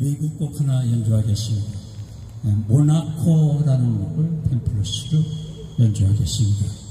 외국 곡 하나 연주하겠습니다. 예, 모나코라는 곡을 펜플러시로 연주하겠습니다.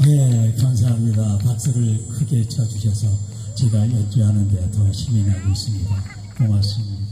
예, 감사합니다. 박수를 크게 쳐주셔서 제가 연주하는데 더 힘이 나고 있습니다. 고맙습니다.